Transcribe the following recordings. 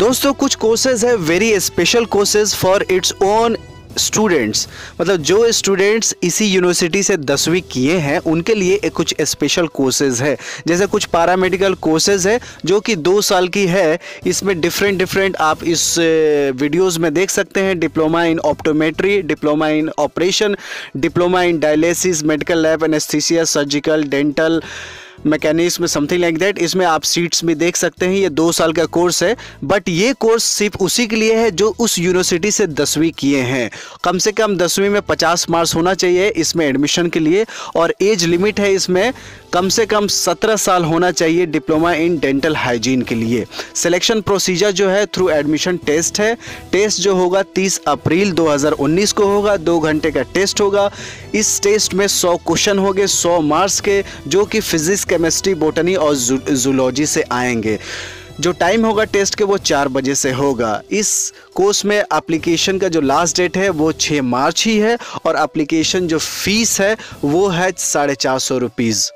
दोस्तों, कुछ कोर्सेज है very special courses for its own students मतलब जो स्टूडेंट्स इसी यूनिवर्सिटी से दसवीं किए हैं, उनके लिए एक कुछ स्पेशल कोर्सेज है। जैसे कुछ पैरामेडिकल कोर्सेज है, जो कि दो साल की है। इसमें डिफरेंट डिफरेंट आप इस वीडियोस में देख सकते हैं। Diploma in optometry diploma in operation diploma in dialysis medical lab anaesthesia surgical dental mechanism something like that इसमें आप सीट्स भी देख सकते हैं, ये दो साल का कोर्स है बट ये कोर्स सिर्फ़ उसी के लिए है जो उस यूनिवर्सिटी से दसवीं किए हैं। कम से कम दसवीं में पचास मार्क्स होना चाहिए इसमें एडमिशन के लिए, और एज लिमिट है इसमें कम से कम सत्रह साल होना चाहिए डिप्लोमा इन डेंटल हाइजीन के लिए। सिलेक्शन प्रोसीजर जो है थ्रू एडमिशन टेस्ट है। टेस्ट जो होगा 30 अप्रैल 2019 को होगा, दो घंटे का टेस्ट होगा। इस टेस्ट में 100 क्वेश्चन होंगे 100 मार्क्स के, जो कि फिजिक्स केमिस्ट्री, बोटनी और जूलॉजी से आएँगे। जो टाइम होगा टेस्ट के वो चार बजे से होगा। इस कोर्स में एप्लीकेशन का जो लास्ट डेट है, वो छः मार्च ही है और एप्लीकेशन जो फ़ीस है, वो है साढ़े चार सौ रुपीज़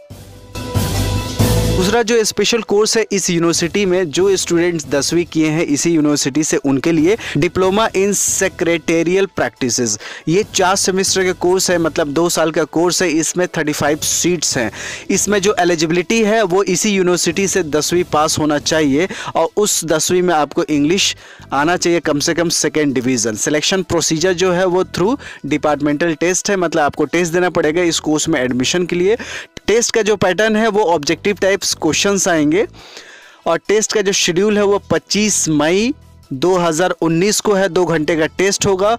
दूसरा जो स्पेशल कोर्स है इस यूनिवर्सिटी में, जो स्टूडेंट्स दसवीं किए हैं इसी यूनिवर्सिटी से उनके लिए डिप्लोमा इन सेक्रेटेरियल प्रैक्टिसेस ये चार सेमेस्टर का कोर्स है मतलब दो साल का कोर्स है, इसमें 35 सीट्स हैं। इसमें जो एलिजिबिलिटी है, वो इसी यूनिवर्सिटी से दसवीं पास होना चाहिए और उस दसवीं में आपको इंग्लिश आना चाहिए, कम से कम सेकेंड डिवीज़न सिलेक्शन प्रोसीजर जो है, वो थ्रू डिपार्टमेंटल टेस्ट है मतलब आपको टेस्ट देना पड़ेगा इस कोर्स में एडमिशन के लिए। टेस्ट का जो पैटर्न है वो ऑब्जेक्टिव टाइप्स क्वेश्चन आएँगे। और टेस्ट का जो शेड्यूल है वो 25 मई 2019 को है, दो घंटे का टेस्ट होगा।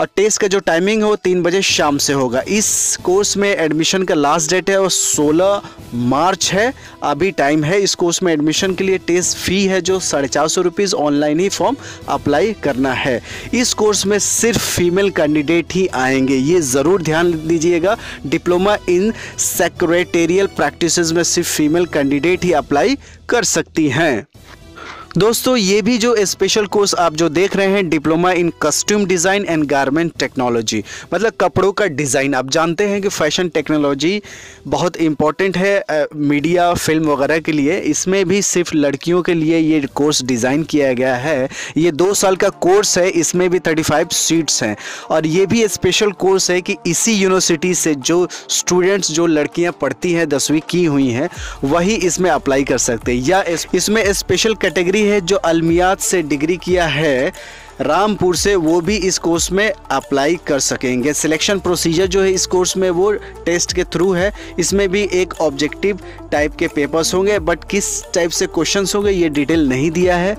और टेस्ट का जो टाइमिंग है वो तीन बजे शाम से होगा। इस कोर्स में एडमिशन का लास्ट डेट है वो 16 मार्च है। अभी टाइम है इस कोर्स में एडमिशन के लिए। टेस्ट फ़ी है जो साढ़े चार सौ रुपीज़ ऑनलाइन ही फॉर्म अप्लाई करना है। इस कोर्स में सिर्फ़ फीमेल कैंडिडेट ही आएँगे। ये ज़रूर ध्यान दीजिएगा। डिप्लोमा इन सेक्रेटेरियल प्रैक्टिस में सिर्फ़ फीमेल कैंडिडेट ही अप्लाई कर सकती हैं। दोस्तों, ये भी जो स्पेशल कोर्स आप जो देख रहे हैं diploma in costume design and garment technology मतलब कपड़ों का डिज़ाइन आप जानते हैं कि फ़ैशन टेक्नोलॉजी बहुत इंपॉर्टेंट है मीडिया फ़िल्म वगैरह के लिए। इसमें भी सिर्फ़ लड़कियों के लिए ये कोर्स डिज़ाइन किया गया है। ये दो साल का कोर्स है, इसमें भी थर्टी फाइव सीट्स हैं। और ये भी स्पेशल कोर्स है कि इसी यूनिवर्सिटी से जो स्टूडेंट्स जो लड़कियाँ पढ़ती हैं, दसवीं की हुई हैं, वही इसमें अप्लाई कर सकते हैं। या इसमें स्पेशल कैटेगरी है जो अलमियात से डिग्री किया है, रामपुर से वो भी इस कोर्स में अप्लाई कर सकेंगे। सिलेक्शन प्रोसीजर जो है इस कोर्स में वो टेस्ट के थ्रू है। इसमें भी एक ऑब्जेक्टिव टाइप के पेपर्स होंगे, बट किस टाइप से क्वेश्चंस होंगे ये डिटेल नहीं दिया है।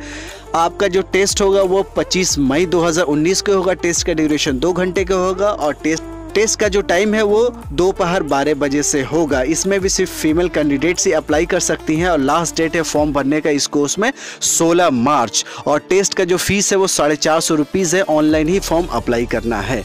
आपका जो टेस्ट होगा वो 25 मई 2019 को होगा, टेस्ट का ड्यूरेशन दो घंटे का होगा और टेस्ट टेस्ट का जो टाइम है वो दोपहर बारह बजे से होगा। इसमें भी सिर्फ़ फीमेल कैंडिडेट्स ही अप्लाई कर सकती हैं और लास्ट डेट है फॉर्म भरने का इस कोर्स में 16 मार्च। और टेस्ट का जो फ़ीस है वो साढ़े चार सौ रुपीज़ है। ऑनलाइन ही फॉर्म अप्लाई करना है।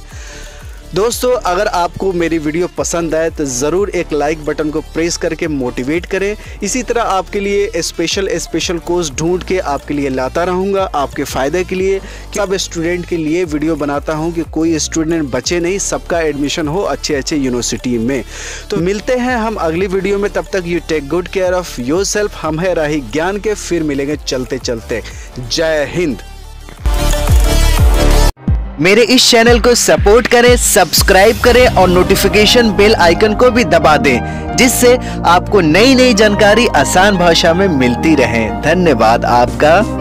दोस्तों, अगर आपको मेरी वीडियो पसंद आए तो ज़रूर एक लाइक बटन को प्रेस करके मोटिवेट करें। इसी तरह आपके लिए स्पेशल स्पेशल कोर्स ढूंढ के आपके लिए लाता रहूँगा, आपके फ़ायदे के लिए। सब स्टूडेंट के लिए वीडियो बनाता हूँ कि कोई स्टूडेंट बचे नहीं, सबका एडमिशन हो अच्छे अच्छे यूनिवर्सिटी में। तो मिलते हैं हम अगली वीडियो में, तब तक you take good care of yourself हम है राही ज्ञान के, फिर मिलेंगे चलते चलते जय हिंद। मेरे इस चैनल को सपोर्ट करें, सब्सक्राइब करें और नोटिफिकेशन बेल आइकन को भी दबा दें, जिससे आपको नई नई जानकारी आसान भाषा में मिलती रहे। धन्यवाद आपका।